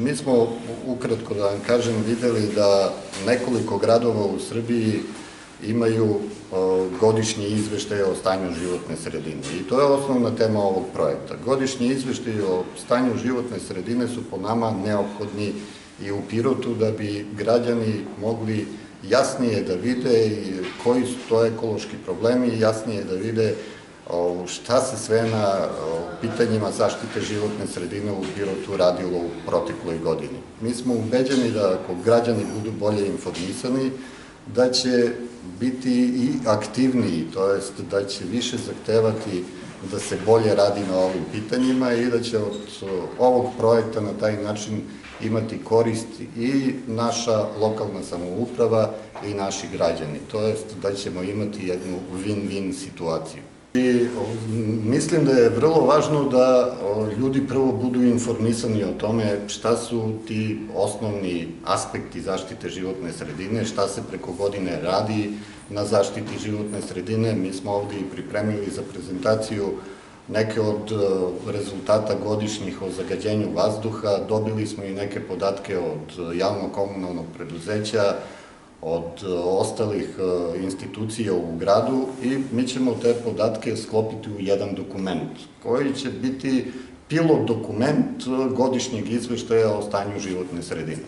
Mi smo, ukratko da vam kažem, videli da nekoliko gradova u Srbiji imaju godišnji izveštaj o stanju životne sredine. I to je osnovna tema ovog projekta. Godišnji izveštaj o stanju životne sredine su po nama neophodni i u Pirotu da bi građani mogli jasnije da vide koji su to ekološki problemi i jasnije da vide šta se sve na pitanjima zaštite životne sredine u Pirotu radilo u protekloj godini. Mi smo ubeđeni da ako građani budu bolje informisani, da će biti i aktivniji, to jest da će više zahtevati da se bolje radi na ovim pitanjima i da će od ovog projekta na taj način imati korist i naša lokalna samouprava i naši građani. To jest da ćemo imati jednu win-win situaciju. I mislim da je vrlo važno da ljudi prvo budu informisani o tome šta su ti osnovni aspekti zaštite životne sredine, šta se preko godine radi na zaštiti životne sredine. Mi smo ovde i pripremili za prezentaciju neke od rezultata godišnjih o zagađenju vazduha, dobili smo i neke podatke od javno-komunalnog preduzeća, od ostalih institucija u gradu i mi ćemo te podatke sklopiti u jedan dokument koji će biti pilot dokument godišnjeg izveštaja o stanju životne sredine.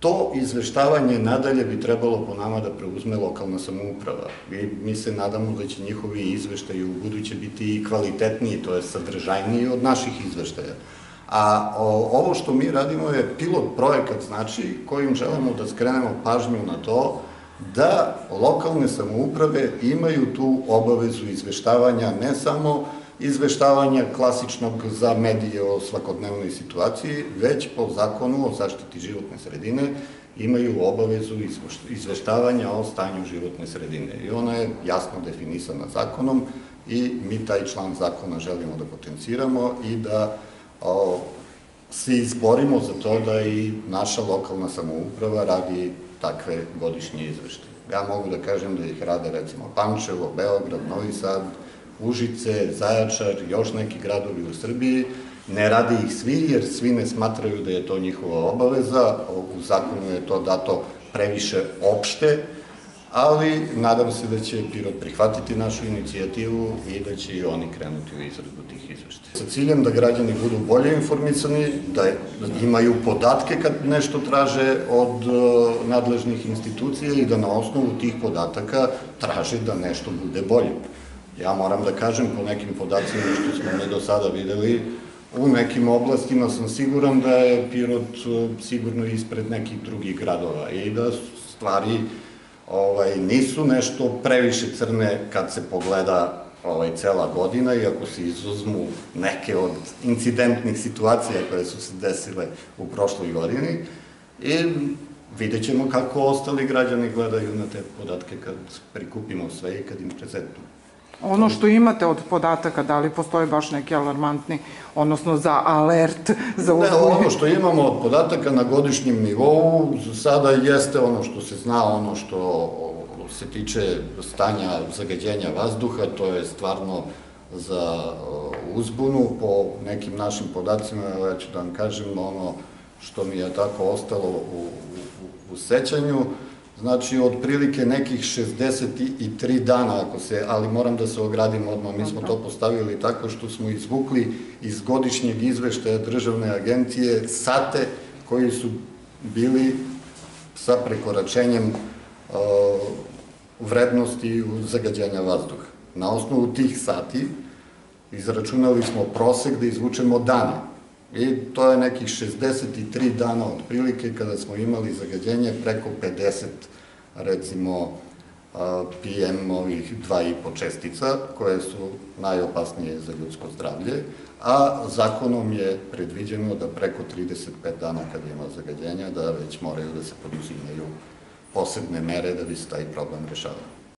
To izveštavanje nadalje bi trebalo po nama da preuzme lokalna samouprava. I mi se nadamo da će njihovi izveštaji u buduće biti i kvalitetniji, to je sadržajniji od naših izveštaja. A ovo što mi radimo je pilot projekat, znači, kojim želimo da skrenemo pažnju na to da lokalne samouprave imaju tu obavezu izveštavanja, ne samo izveštavanja klasičnog za medije o svakodnevnoj situaciji, već po zakonu o zaštiti životne sredine imaju obavezu izveštavanja o stanju životne sredine. I ona je jasno definisana zakonom i mi taj član zakona želimo da potenciramo i da se izborimo za to da i naša lokalna samouprava radi takve godišnje izveštaje. Ja mogu da kažem da ih rade recimo Pančevo, Beograd, Novi Sad, Užice, Zajačar, još neki gradovi u Srbiji. Ne radi ih svi jer svi ne smatraju da je to njihova obaveza, u zakonu je to dato previše opšte, ali nadam se da će Pirot prihvatiti našu inicijativu i da će i oni krenuti u izradu tih izveštaja. Sa ciljem da građani budu bolje informisani, da imaju podatke kad nešto traže od nadležnih institucija i da na osnovu tih podataka traže da nešto bude bolje. Ja moram da kažem po nekim podacima što smo mi do sada videli, u nekim oblastima sam siguran da je Pirot sigurno ispred nekih drugih gradova i da stvari ovaj, nisu nešto previše crne kad se pogleda ovaj, cela godina i ako se izuzmu neke od incidentnih situacija koje su se desile u prošloj godini i vidjet ćemo kako ostali građani gledaju na te podatke kad prikupimo sve i kad im prezentujemo. Ono što imate od podataka, da li postoje baš neki alarmantni, odnosno za alert, za uzbunje? Ne, ono što imamo od podataka na godišnjem nivou, sada jeste ono što se zna, ono što se tiče stanja zagađenja vazduha, to je stvarno za uzbunu, po nekim našim podacima, ja ću da vam kažem, ono što mi je tako ostalo u, u, u sećanju, Znači, otprilike nekih 63 dana, ako se, ali moram da se ogradim odmah, mi smo to postavili tako što smo izvukli iz godišnjeg izveštaja državne agencije sate koji su bili sa prekoračenjem vrednosti zagađanja vazduha. Na osnovu tih sati izračunali smo prosek da izvučemo dane. I to je nekih 63 dana otprilike kada smo imali zagađenje preko 50 recimo PM ovih dva i po čestica koje su najopasnije za ljudsko zdravlje, a zakonom je predviđeno da preko 35 dana kad ima zagađenja da već moraju da se poduzimaju posebne mere da bi se taj problem rešavao.